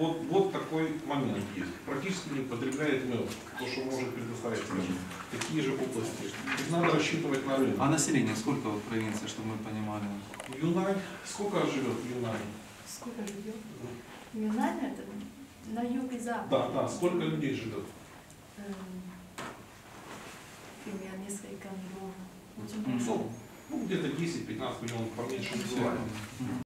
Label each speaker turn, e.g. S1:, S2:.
S1: Вот, вот такой момент есть. Практически не потребляет мед, то, что может предоставить такие же области. Их надо рассчитывать на рынок.
S2: А население сколько в провинции, чтобы мы понимали?
S1: Юнай, сколько живет Юнай?
S3: Сколько людей? Юнань ну, это на юг и запад.
S1: Да, да, сколько людей живет?
S3: Эм, примерно несколько миллионов.
S1: Ну, ну где-то 10-15 миллионов, поменьше.